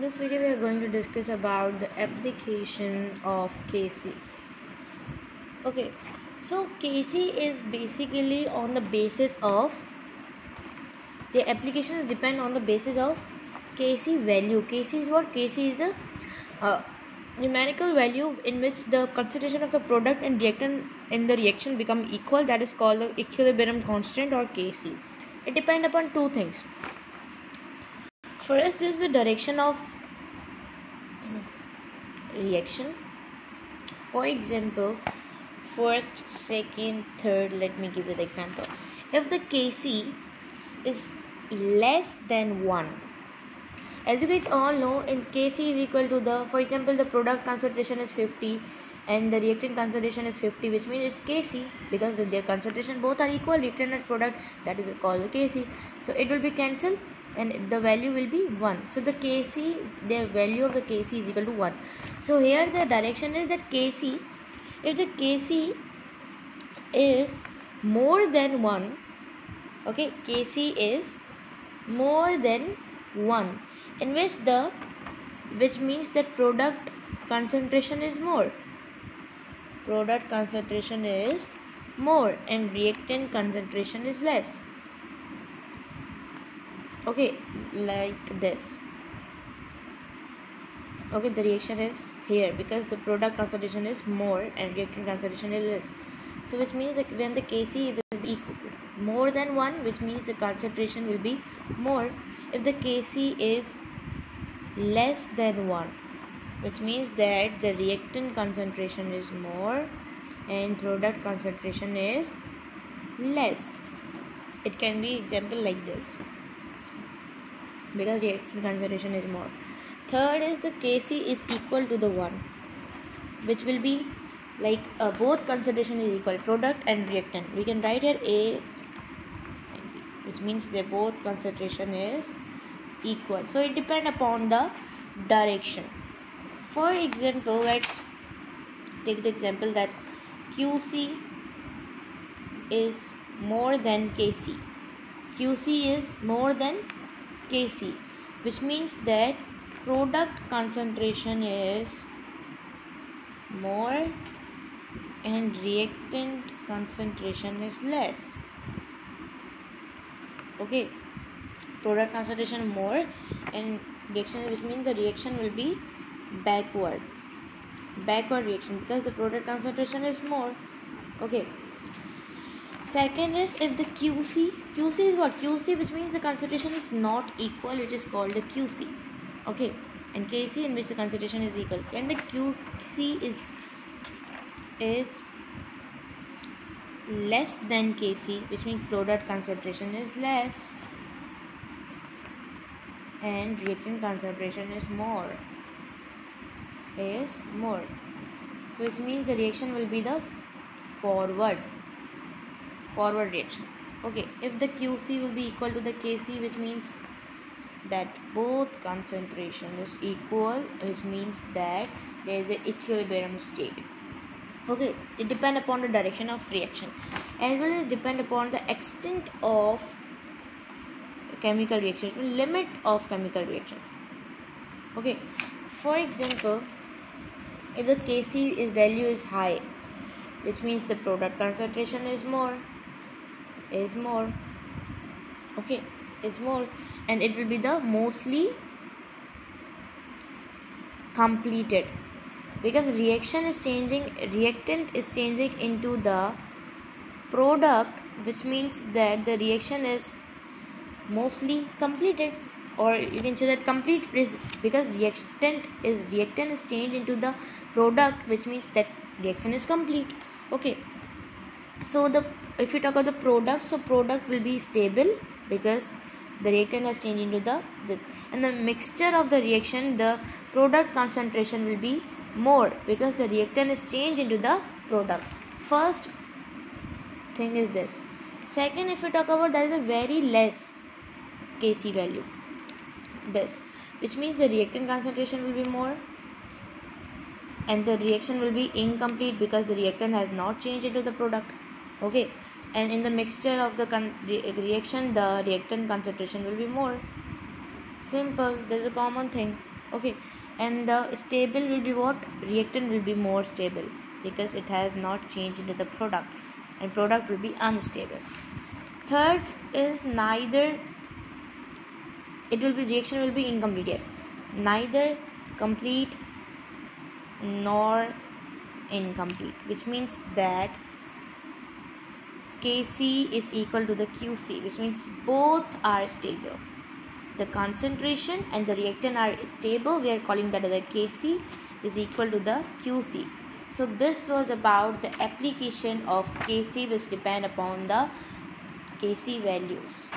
in this video we are going to discuss about the application of Kc okay so Kc is basically on the basis of the applications depend on the basis of Kc value. Kc is what? Kc is the uh, numerical value in which the concentration of the product and reactant in the reaction become equal. That is called the equilibrium constant or Kc it depends upon two things first is the direction of reaction. For example first second third let me give you the example. If the kc is less than 1 as you guys all know in kc is equal to the for example the product concentration is 50 and the reactant concentration is 50 which means it's kc because their concentration both are equal. Reactant and product that is called the kc so it will be cancelled and the value will be 1 so the kc the value of the kc is equal to 1 so here the direction is that kc if the kc is more than 1 okay kc is more than 1 in which the which means that product concentration is more. Product concentration is more and reactant concentration is less okay like this. Okay the reaction is here because the product concentration is more and reactant concentration is less. So which means that when the kc will be more than 1 which means the concentration will be more. If the kc is less than 1 which means that the reactant concentration is more and product concentration is less. It can be example like this because reactant concentration is more. Third is the kc is equal to the 1 which will be like uh, both concentration is equal product and reactant. We can write here a and b which means they both concentration is equal. So it depend upon the direction. For example let's take the example that qc is more than kc qc is more than Kc which means that product concentration is more and reactant concentration is less. Okay product concentration more and reaction which means the reaction will be backward. Backward reaction because the product concentration is more. Okay second is if the qc qc is what? Qc which means the concentration is not equal it is called the qc okay. And kc in which the concentration is equal. When the qc is is less than kc which means product concentration is less and reactant concentration is more is more. So which means the reaction will be the forward forward reaction okay if the qc will be equal to the kc which means that both concentration is equal which means that there is an equilibrium state. Okay it depend upon the direction of reaction as well as depend upon the extent of chemical reaction limit of chemical reaction. Okay for example if the kc is value is high which means the product concentration is more is more okay is more and it will be the mostly completed. Because reaction is changing reactant is changing into the product which means that the reaction is mostly completed. Or you can say that complete is because reactant is reactant is changed into the product which means that reaction is complete. Okay so the if you talk about the product so product will be stable because the reactant has changed into the this. And the mixture of the reaction the product concentration will be more because the reactant is changed into the product. First thing is this. Second if you talk about that is a very less kc value. This which means the reactant concentration will be more and the reaction will be incomplete because the reactant has not changed into the product okay. And in the mixture of the re reaction the reactant concentration will be more. Simple. There's a common thing. Okay. And the stable will be what? Reactant will be more stable because it has not changed into the product and product will be unstable. Third is neither it will be reaction will be incomplete yes. Neither complete nor incomplete which means that Kc is equal to the Qc which means both are stable. The concentration and the reactant are stable. We are calling that the kc is equal to the qc so this was about the application of kc which depend upon the kc values